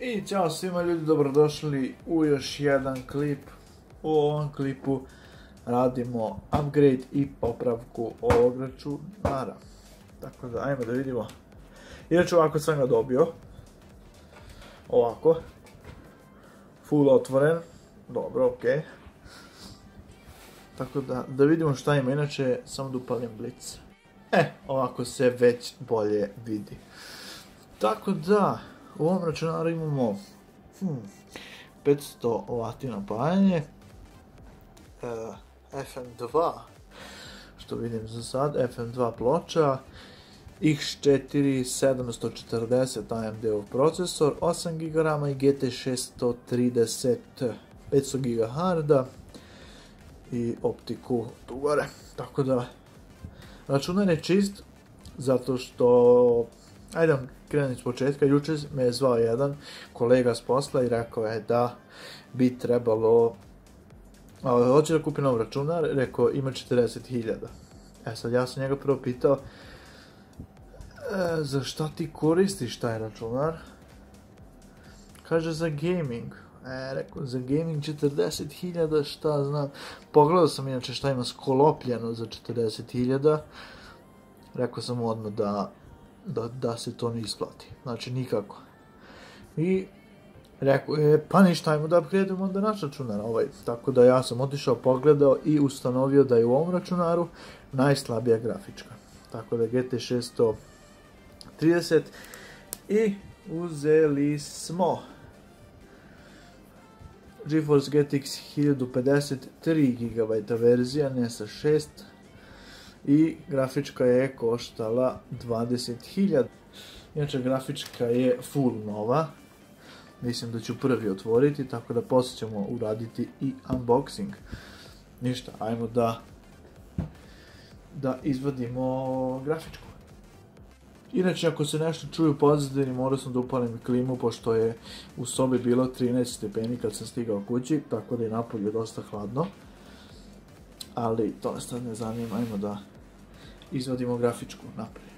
I ćao svima ljudi, dobrodošli u još jedan klip. U ovom klipu radimo upgrade i popravku ovog računara. Tako da, ajmo da vidimo. Inače ovako sam ga dobio. Ovako. Full otvoren. Dobro, okej. Tako da, da vidimo šta ima. Inače, samo da upalim blic. E, ovako se već bolje vidi. Tako da, u ovom računaru imamo hmm, 500 W napajanje, uh, FM2, što vidim za sad, FM2 ploča, X4 740 AMD procesor, 8 GB RAM i GT 630 500 GB harda i optiku tu gore. Tako da računar je čist zato što Ajde krenem iz početka, jučer me je zvao jedan kolega s posla i rekao je da bi trebalo, hoće da kupi nov računar, rekao ima 40.000. E sad ja sam njega prvo pitao, e, za šta ti koristiš taj računar? Kaže za gaming. E, rekao, za gaming 40.000, šta znam. Pogledao sam inače šta ima skolopljeno za 40.000. Rekao sam odmah da da, da se to ne isplati. Znači, nikako. I rekao je, pa ništa, ajmo da upgradeujemo onda naš računar. Ovaj. Tako da ja sam otišao, pogledao i ustanovio da je u ovom računaru najslabija grafička. Tako da GT 630 i uzeli smo GeForce GTX 1050 3 GB verzija, ne sa 6 i grafička je koštala 20.000. Inače, grafička je full nova. Mislim da ću prvi otvoriti, tako da poslije ćemo uraditi i unboxing. Ništa, ajmo da da izvadimo grafičku. Inače, ako se nešto čuju pozadini, morao sam da upalim klimu, pošto je u sobi bilo 13 stepeni kad sam stigao kući, tako da je napolje dosta hladno. Ali to nas sad ne zanima, ajmo da izvadimo grafičku naprijed.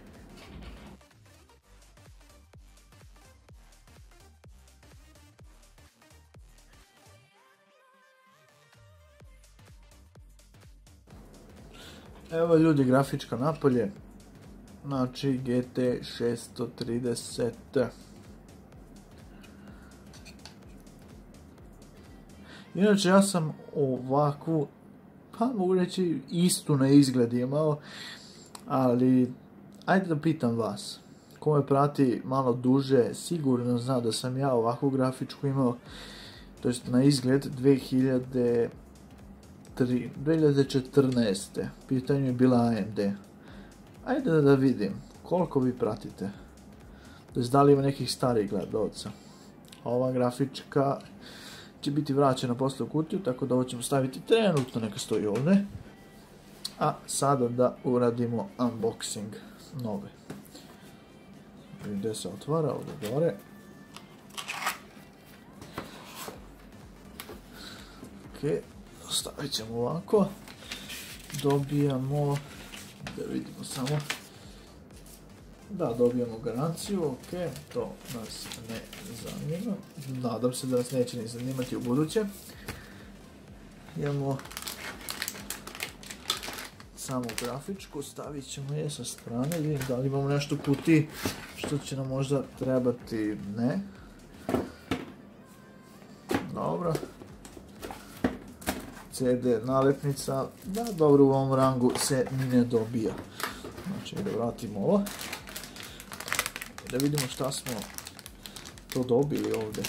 Evo ljudi grafička napolje, znači GT 630. Inače ja sam ovakvu, pa mogu reći istu na izgled imao, ali ajde da pitam vas, ko me prati malo duže, sigurno zna da sam ja ovakvu grafičku imao, to jest na izgled 2003, 2014. Pitanje je bila AMD. Ajde da vidim, koliko vi pratite. Da li ima nekih starih gledalca. Ova grafička će biti vraćena posle u kutiju, tako da ovo ćemo staviti trenutno, neka stoji ovdje. A sada da uradimo unboxing nove. Gdje se otvara, ovdje gore. Ok, stavit ćemo ovako. Dobijamo, da vidimo samo. Da, dobijamo garanciju, ok, to nas ne zanima. Nadam se da nas neće ni zanimati u buduće. Imamo samu grafičku, stavit ćemo je sa strane, vidim da li imamo nešto puti što će nam možda trebati, ne. Dobro. CD nalepnica, da dobro u ovom rangu se ni ne dobija. Znači da vratimo ovo. Da vidimo šta smo to dobili ovdje.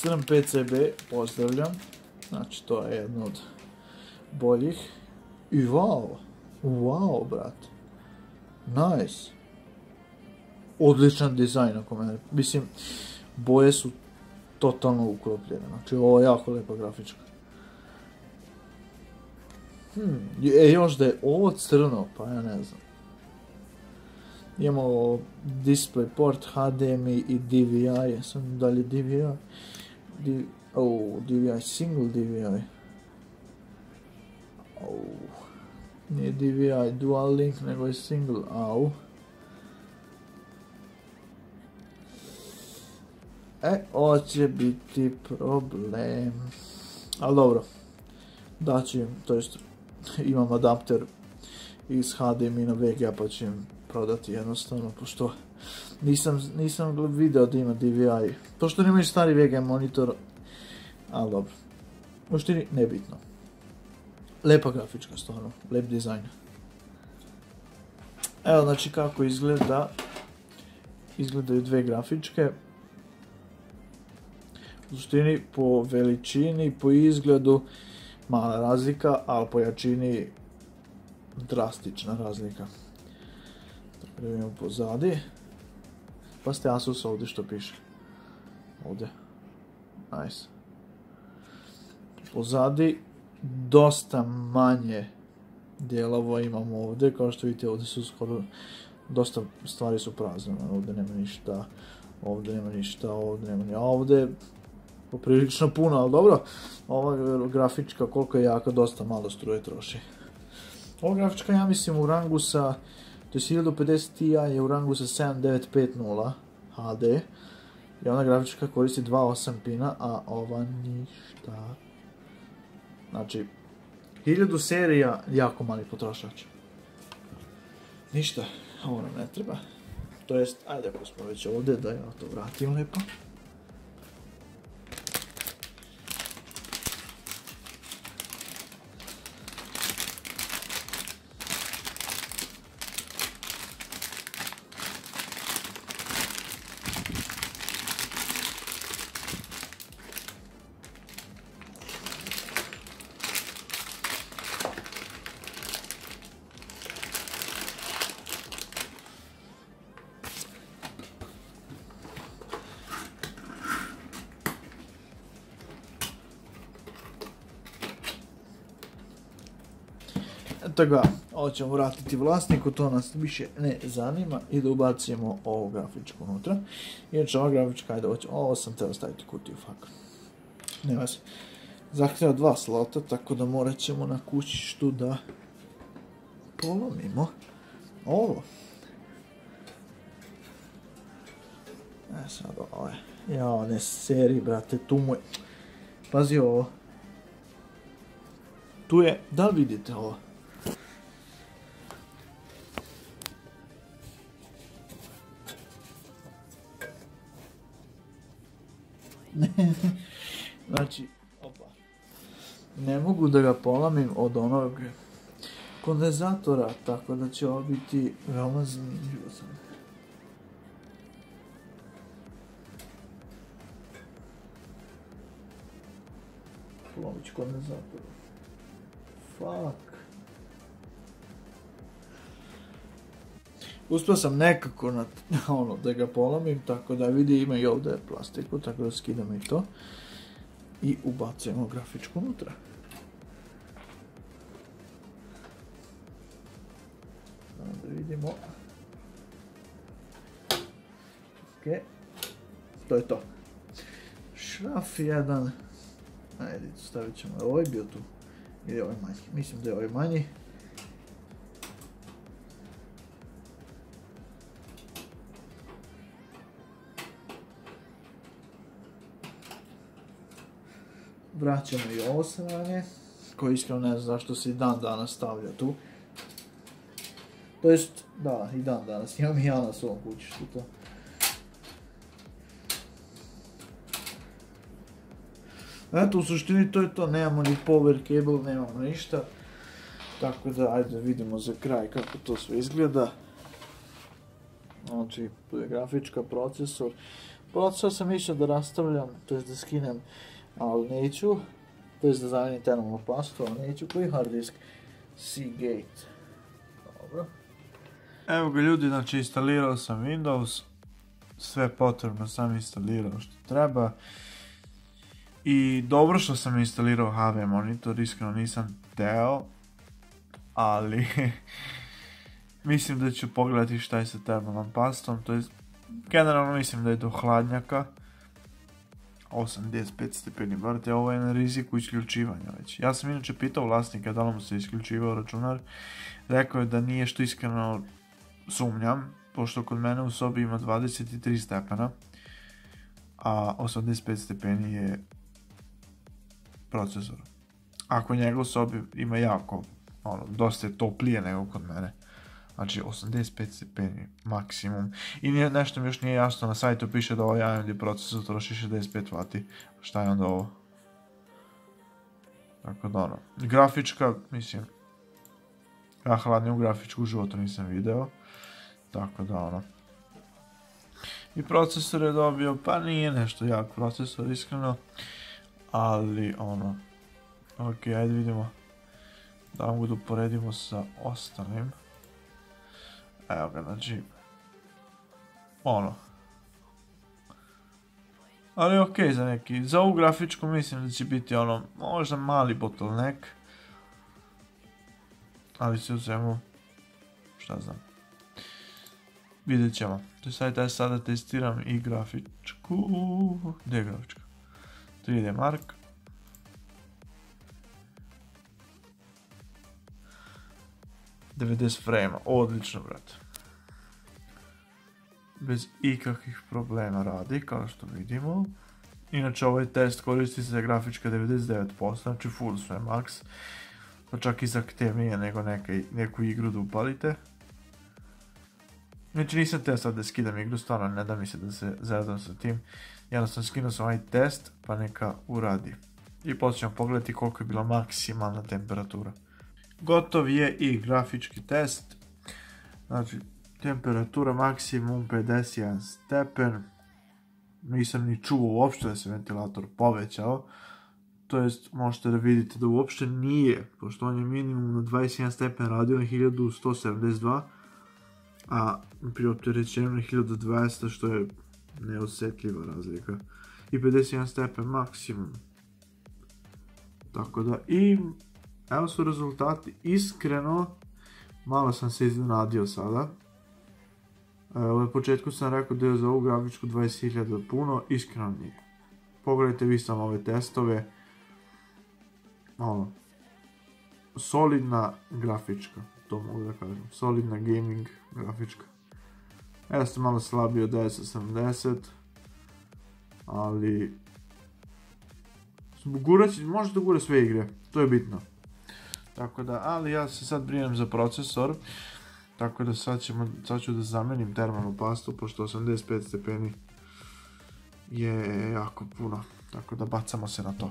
Crn PCB, pozdravljam. Znači, to je jedno od boljih. I wow, wow, brat. Nice. Odličan dizajn ako mene. Mislim, boje su totalno uklopljene. Znači, ovo je jako lepa grafička. Hmm, e, još da je ovo crno, pa ja ne znam. Imamo DisplayPort, HDMI i DVI, sam dalje DVI. DV, oh, DVI, single DVI. Oh, nije DVI dual link, nego je single, au. E, ovo će biti problem. Ali dobro, daći, to jest imam adapter iz HDMI na VGA pa ću prodati jednostavno, pošto nisam, nisam video da ima DVI. Pošto nemaju stari VGA monitor, ali dobro. U štiri, nebitno. Lepa grafička, stvarno, lep dizajn. Evo, znači kako izgleda. Izgledaju dve grafičke. U suštini po veličini, po izgledu mala razlika, ali po jačini drastična razlika. Tako da vidimo pozadi. Pa ste Asus ovdje što piše. Ovdje. Nice. Pozadi dosta manje dijelova imamo ovdje, kao što vidite ovdje su skoro dosta stvari su prazne, ovdje nema ništa, ovdje nema ništa, ovdje nema ništa, ovdje poprilično puno, ali dobro, ova grafička koliko je jaka, dosta malo struje troši. Ova grafička ja mislim u rangu sa, to je 1050 Ti je u rangu sa 7950 HD, i ona grafička koristi 2.8 pina, a ova ništa. Znači, 1000 serija, jako mali potrošač. Ništa, ovo nam ne treba. To jest, ajde ako smo već ovdje, da ja to vratim lijepo. Tako ga, ovo ćemo vratiti vlasniku, to nas više ne zanima i da ubacimo ovu grafičku unutra. Inače ova grafička, ajde ovo sam trebao staviti kutiju, fak. Nema se. Zahtjeva dva slota, tako da morat ćemo na kućištu da polomimo ovo. E sad ovo je. Ja, ne seri, brate, tu mu je. Pazi ovo. Tu je, da li vidite ovo? znači, opa. Ne mogu da ga polamim od onog kondenzatora, tako da će ovo biti veoma zanimljivo sam. Polomit kondenzator. Fuck. Uspio sam nekako na, ono, da ga polomim, tako da vidi ima i ovdje plastiku, tako da skidam i to. I ubacujemo grafičku unutra. Da vidimo. Ok. To je to. Šraf jedan. Ajde, stavit ćemo. Ovo je bio tu. Ili ovaj manji. Mislim da je ovaj manji. Vraćamo i ovo sranje, koji iskreno ne znam zašto se i dan danas stavlja tu. To jest, da, i dan danas, imam i ja na svom kućištu to. Eto, u suštini to je to, nemamo ni power cable, nemamo ništa. Tako da, ajde vidimo za kraj kako to sve izgleda. Znači, tu je grafička, procesor. Procesor sam išao da rastavljam, to jest da skinem ali neću, to je da zamijenim termalnu pastu, ali neću koji hard disk Seagate. Dobro. Evo ga ljudi, znači instalirao sam Windows, sve potrebno sam instalirao što treba. I dobro što sam instalirao HV monitor, iskreno nisam teo, ali mislim da ću pogledati šta je sa termalnom pastom, to je generalno mislim da je do hladnjaka. 85 stepeni, brate, ovo je na riziku isključivanja već. Ja sam inače pitao vlasnika da li mu se isključivao računar, rekao je da nije što iskreno sumnjam, pošto kod mene u sobi ima 23 stepena. a 85 stepeni je procesor. Ako njegov sobi ima jako, ono, dosta je toplije nego kod mene. Znači 85 stepeni maksimum. I nešto mi još nije jasno, na sajtu piše da ovaj AMD procesor troši 65 W. Šta je onda ovo? Tako da ono, grafička, mislim, ja hladniju grafičku u životu nisam video. Tako da ono. I procesor je dobio, pa nije nešto jak procesor iskreno. Ali ono, ok, ajde vidimo. Da mogu da uporedimo sa ostalim. Evo ga, znači, ono. Ali ok za neki, za ovu grafičku mislim da će biti ono, možda mali bottleneck. Ali se uzemo, šta znam. Vidjet ćemo. To sad ja sada testiram i grafičku. Gdje je grafička? 3D Mark. ...90 frame odlično brate. Bez ikakvih problema radi, kao što vidimo. Inače ovaj test koristi se za grafička 99%, znači full sve max. Pa čak i zahtevnije nego neku igru da upalite. Znači nisam te sad da skidam igru, stvarno ne da mi se da se zezam sa tim. Jednostavno skinuo sam ovaj test, pa neka uradi. I poslije ćemo pogledati koliko je bila maksimalna temperatura. Gotov je i grafički test. Znači, temperatura maksimum 51 stepen. Nisam ni čuo uopšte da se ventilator povećao. To jest, možete da vidite da uopšte nije, pošto on je minimum na 21 stepen radio na 1172 a pri opterećenju na 1200 što je neosjetljiva razlika i 51 stepen maksimum tako da i evo su rezultati iskreno malo sam se iznenadio sada evo, u početku sam rekao da je za ovu grafičku 20.000 puno iskreno nije pogledajte vi samo ove testove ono solidna grafička to mogu da kažem. Solidna gaming grafička. Jeste malo slabiji od 1080, ali gurać, može da gura sve igre, to je bitno. Tako da, ali ja se sad brinem za procesor, tako da sad, ćemo, sad ću da zamenim termalnu pastu, pošto 85 stepeni je jako puno, tako da bacamo se na to.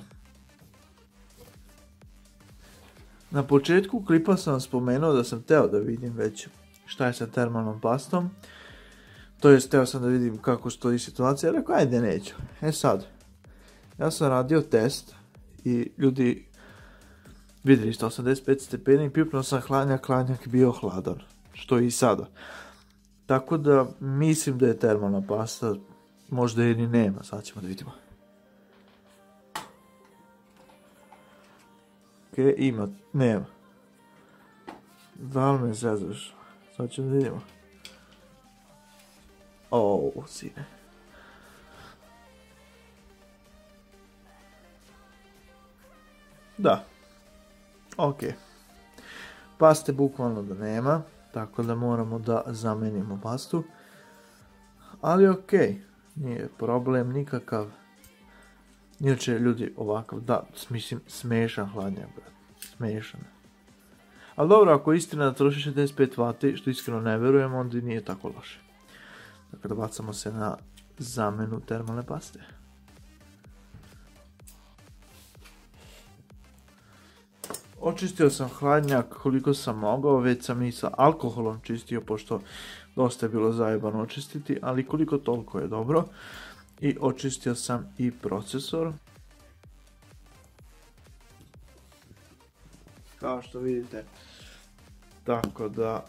Na početku klipa sam spomenuo da sam teo da vidim već šta je sa termalnom pastom. To jest, teo sam da vidim kako stoji situacija, rekao, ajde neću. E sad, ja sam radio test i ljudi vidjeli 185 stepeni, pipnuo sam hladnjak, hladnjak bio hladan, što i sada. Tako da mislim da je termalna pasta, možda je ni nema, sad ćemo da vidimo. Ok, ima, nema. Da li me zezaš? Sad ćemo vidimo. O, sine. Da. Ok. Paste bukvalno da nema, tako da moramo da zamenimo pastu. Ali ok, nije problem nikakav. Inače, ljudi, ovakav, da, mislim, smešan hladnjak. Smešan. Ali dobro, ako istina da troši 65 W, što iskreno ne verujem, onda nije tako loše. Dakle, da bacamo se na zamenu termalne paste. Očistio sam hladnjak koliko sam mogao, već sam i sa alkoholom čistio, pošto dosta je bilo zajebano očistiti, ali koliko toliko je dobro i očistio sam i procesor. Kao što vidite. Tako da,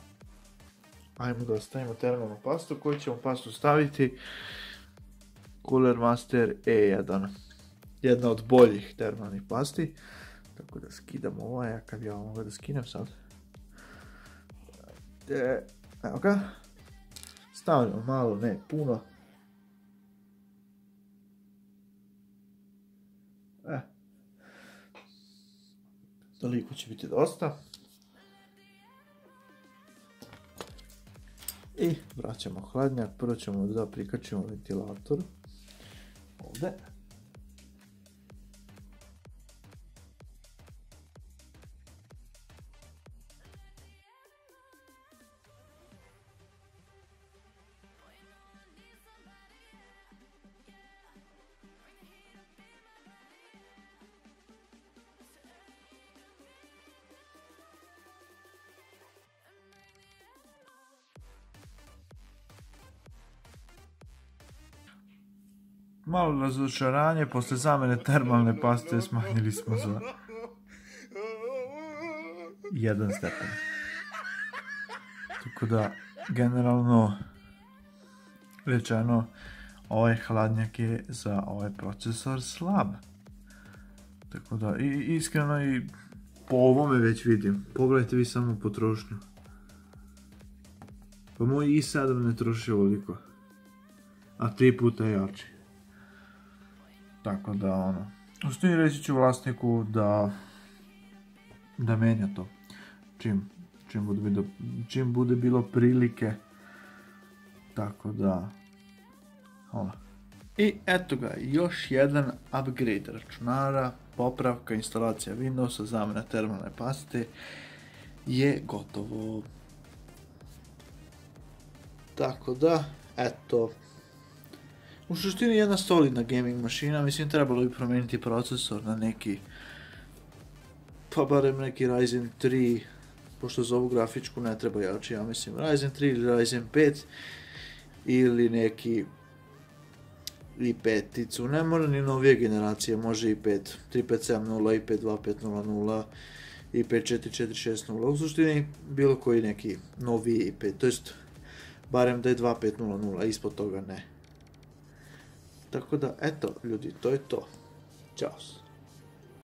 ajmo da stavimo termalnu pastu koju ćemo pastu staviti. Cooler Master E1. Jedna od boljih termalnih pasti. Tako da skidamo ovaj, a kad ja mogu da skinem sad. Evo ga. Stavljamo malo, ne puno. E. Toliko će biti dosta. I vraćamo hladnjak. Prvo ćemo da prikačimo ventilator. ovde. Malo razočaranje, posle zamene termalne paste smanjili smo za jedan stepen. Tako da, generalno rečeno, ovaj hladnjak je za ovaj procesor slab. Tako da, i iskreno i po ovome već vidim. Pogledajte vi samo potrošnju. Pa moj i7 ne troši ovoliko. A tri puta jači. Tako da, ono, u reći ću vlasniku da, da menja to. Čim, čim, bude bilo, čim bude bilo prilike. Tako da, ono. I eto ga, još jedan upgrade računara, popravka, instalacija Windowsa, zamena termalne paste je gotovo. Tako da, eto, u suštini jedna solidna gaming mašina, mislim trebalo bi promijeniti procesor na neki, pa barem neki Ryzen 3, pošto za ovu grafičku ne treba jači, ja mislim Ryzen 3 ili Ryzen 5, ili neki i peticu, ne mora ni novije generacije, može i 5, 3570, i 52500, i 54460, u suštini bilo koji neki noviji i 5, to jest barem da je 2500, ispod toga ne. Tako da, eto, ljudi, to je to. Ćao.